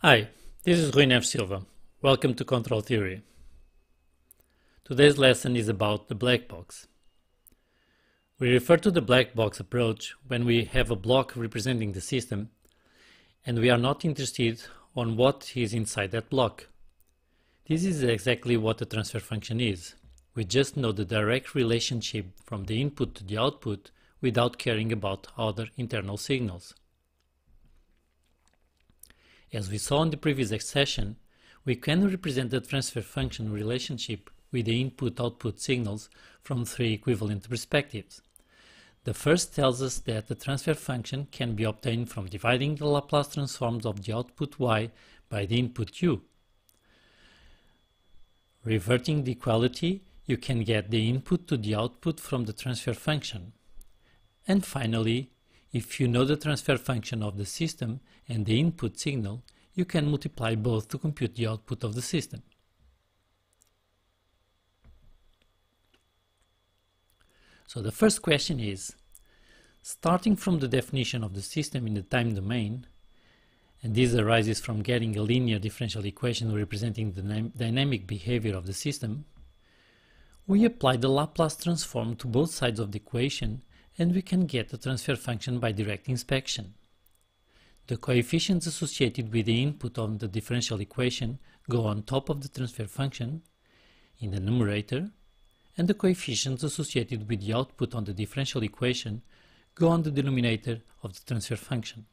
Hi, this is Rui Neves Silva. Welcome to Control Theory. Today's lesson is about the black box. We refer to the black box approach when we have a block representing the system and we are not interested on what is inside that block. This is exactly what the transfer function is. We just know the direct relationship from the input to the output without caring about other internal signals. As we saw in the previous session, we can represent the transfer function relationship with the input-output signals from three equivalent perspectives. The first tells us that the transfer function can be obtained from dividing the Laplace transforms of the output y by the input u. Reverting the equality, you can get the input to the output from the transfer function. And finally, if you know the transfer function of the system and the input signal, you can multiply both to compute the output of the system. So the first question is, starting from the definition of the system in the time domain, and this arises from getting a linear differential equation representing the dynamic behavior of the system, we apply the Laplace transform to both sides of the equation and we can get the transfer function by direct inspection. The coefficients associated with the input of the differential equation go on top of the transfer function in the numerator, and the coefficients associated with the output on the differential equation go on the denominator of the transfer function.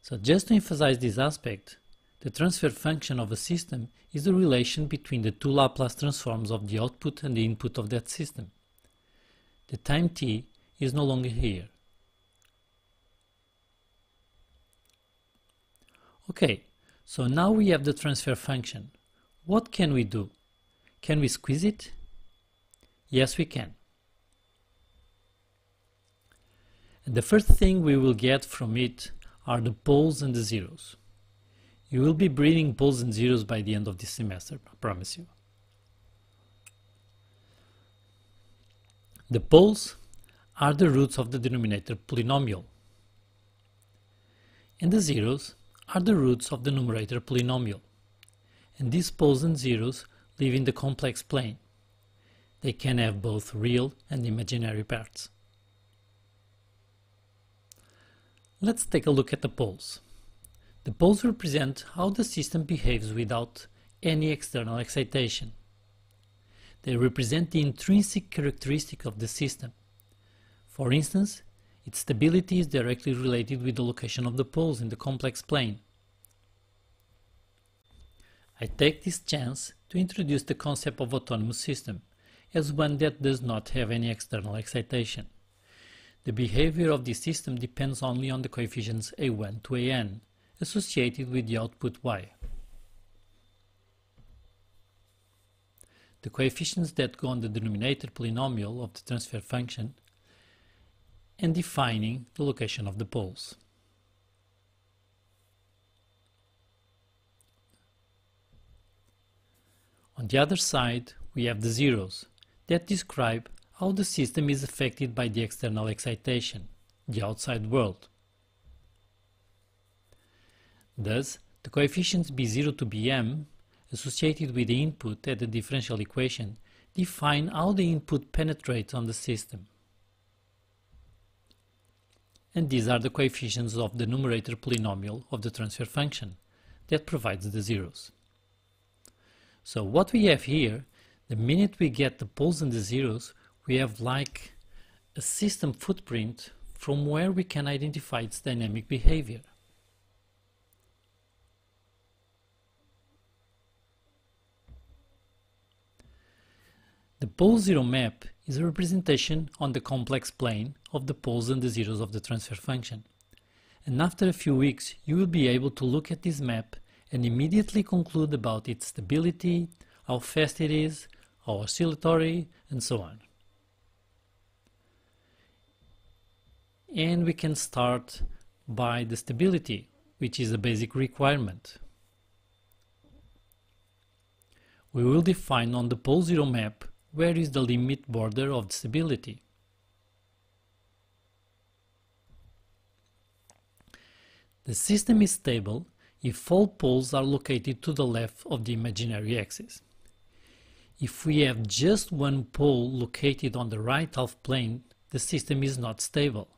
So just to emphasize this aspect, the transfer function of a system is the relation between the two Laplace transforms of the output and the input of that system. The time t is no longer here. Okay, so now we have the transfer function. What can we do? Can we squeeze it? Yes, we can. And the first thing we will get from it are the poles and the zeros. You will be breeding poles and zeros by the end of this semester, I promise you. The poles are the roots of the denominator polynomial. And the zeros are the roots of the numerator polynomial. And these poles and zeros live in the complex plane. They can have both real and imaginary parts. Let's take a look at the poles. The poles represent how the system behaves without any external excitation. They represent the intrinsic characteristic of the system. For instance, its stability is directly related with the location of the poles in the complex plane. I take this chance to introduce the concept of autonomous system as one that does not have any external excitation. The behavior of this system depends only on the coefficients a1 to an, associated with the output y. The coefficients that go on the denominator polynomial of the transfer function and defining the location of the poles. On the other side, we have the zeros that describe how the system is affected by the external excitation, the outside world. Thus, the coefficients b0 to bm associated with the input at the differential equation define how the input penetrates on the system. And these are the coefficients of the numerator polynomial of the transfer function that provides the zeros. So what we have here, the minute we get the poles and the zeros, we have like a system footprint from where we can identify its dynamic behavior. The pole zero map is a representation on the complex plane of the poles and the zeros of the transfer function. And after a few weeks, you will be able to look at this map and immediately conclude about its stability, how fast it is, how oscillatory, and so on. And we can start by the stability, which is a basic requirement. We will define on the pole zero map where is the limit border of stability? The system is stable if all poles are located to the left of the imaginary axis. If we have just one pole located on the right half plane, the system is not stable.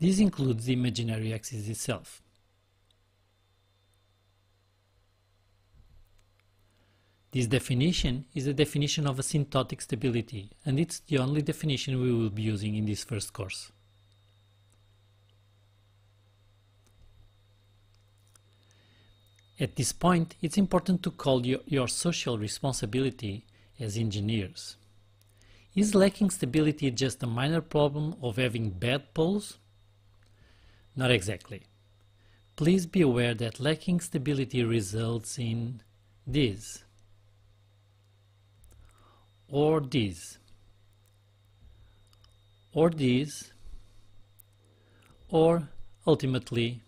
This includes the imaginary axis itself. This definition is a definition of asymptotic stability, and it's the only definition we will be using in this first course. At this point, it's important to call your, your social responsibility as engineers. Is lacking stability just a minor problem of having bad poles? Not exactly. Please be aware that lacking stability results in this or this or this or ultimately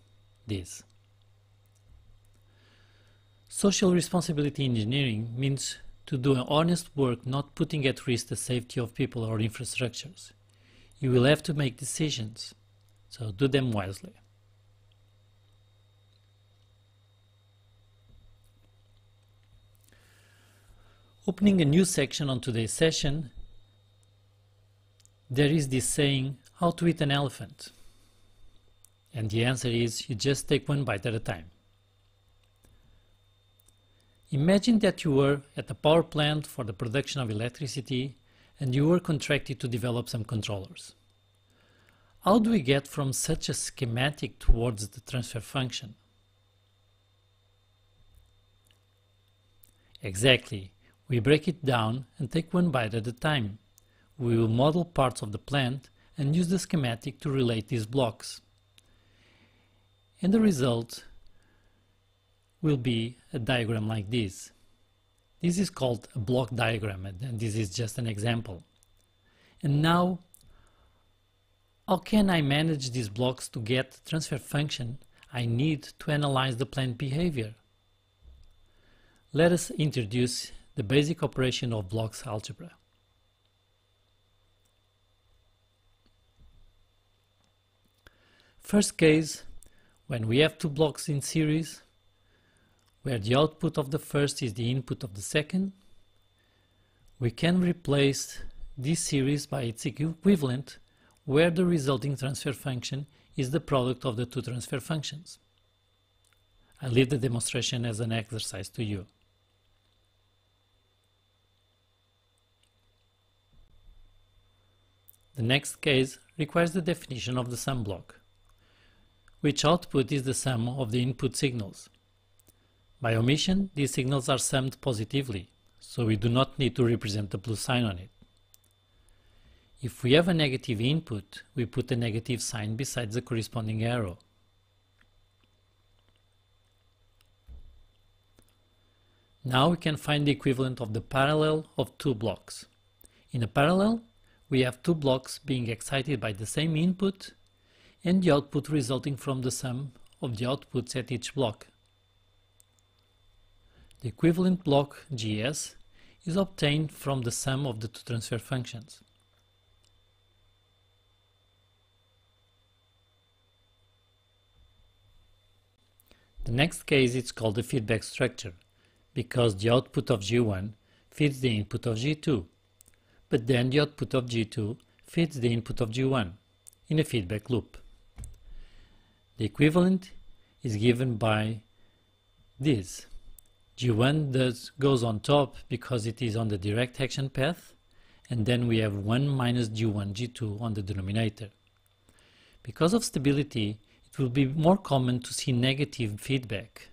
this. Social responsibility engineering means to do an honest work not putting at risk the safety of people or infrastructures. You will have to make decisions, so do them wisely. Opening a new section on today's session, there is this saying, how to eat an elephant? And the answer is, you just take one bite at a time. Imagine that you were at a power plant for the production of electricity and you were contracted to develop some controllers. How do we get from such a schematic towards the transfer function? Exactly, we break it down and take one bite at a time. We will model parts of the plant and use the schematic to relate these blocks. And the result will be a diagram like this. This is called a block diagram and this is just an example. And now, how can I manage these blocks to get transfer function I need to analyze the plant behavior? Let us introduce the basic operation of blocks algebra. First case, when we have two blocks in series, where the output of the first is the input of the second, we can replace this series by its equivalent where the resulting transfer function is the product of the two transfer functions. I leave the demonstration as an exercise to you. The next case requires the definition of the sum block, which output is the sum of the input signals. By omission, these signals are summed positively, so we do not need to represent the plus sign on it. If we have a negative input, we put a negative sign beside the corresponding arrow. Now we can find the equivalent of the parallel of two blocks. In a parallel, we have two blocks being excited by the same input and the output resulting from the sum of the outputs at each block. The equivalent block GS is obtained from the sum of the two transfer functions. The next case is called the feedback structure because the output of G1 feeds the input of G2, but then the output of G2 feeds the input of G1 in a feedback loop. The equivalent is given by this. G1 does, goes on top because it is on the direct action path, and then we have 1 minus G1, G2 on the denominator. Because of stability, it will be more common to see negative feedback.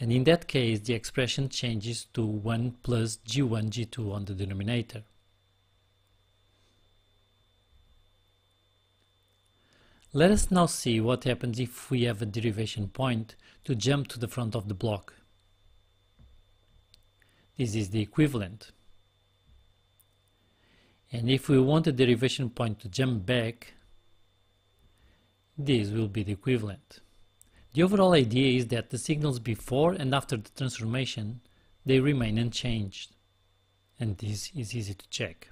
And in that case, the expression changes to 1 plus G1, G2 on the denominator. Let us now see what happens if we have a derivation point to jump to the front of the block. This is the equivalent. And if we want a derivation point to jump back, this will be the equivalent. The overall idea is that the signals before and after the transformation, they remain unchanged. And this is easy to check.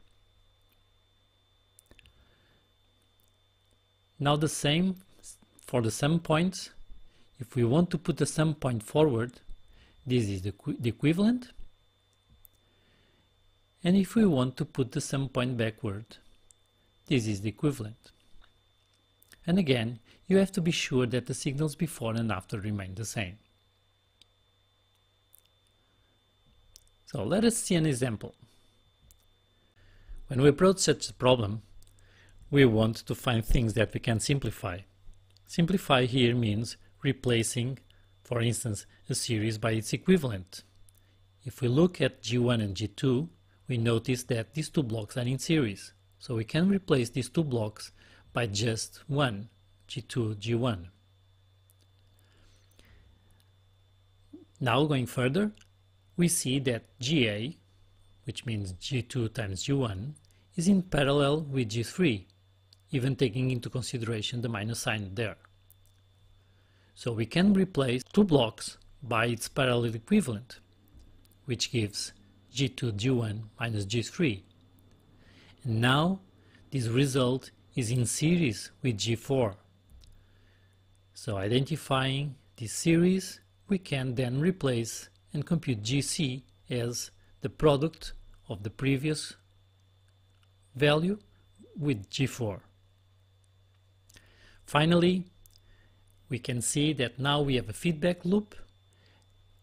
Now the same for the sum points, if we want to put the sum point forward, this is the, the equivalent. And if we want to put the sum point backward, this is the equivalent. And again, you have to be sure that the signals before and after remain the same. So let us see an example. When we approach such a problem, we want to find things that we can simplify. Simplify here means replacing, for instance, a series by its equivalent. If we look at G1 and G2, we notice that these two blocks are in series. So we can replace these two blocks by just one, G2, G1. Now going further, we see that GA, which means G2 times G1, is in parallel with G3, even taking into consideration the minus sign there. So we can replace two blocks by its parallel equivalent, which gives G2 G1 minus G3. And now this result is in series with G4. So identifying this series, we can then replace and compute GC as the product of the previous value with G4. Finally, we can see that now we have a feedback loop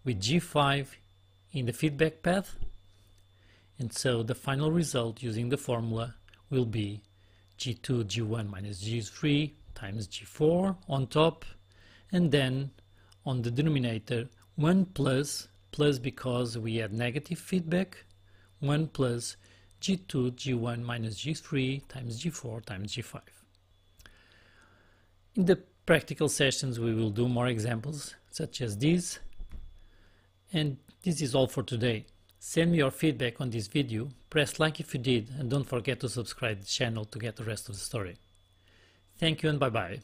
with G5 in the feedback path and so the final result using the formula will be G2 G1 minus G3 times G4 on top and then on the denominator 1 plus plus because we had negative feedback 1 plus G2 G1 minus G3 times G4 times G5. In the practical sessions we will do more examples such as these and this is all for today. Send me your feedback on this video, press like if you did and don't forget to subscribe the channel to get the rest of the story. Thank you and bye bye.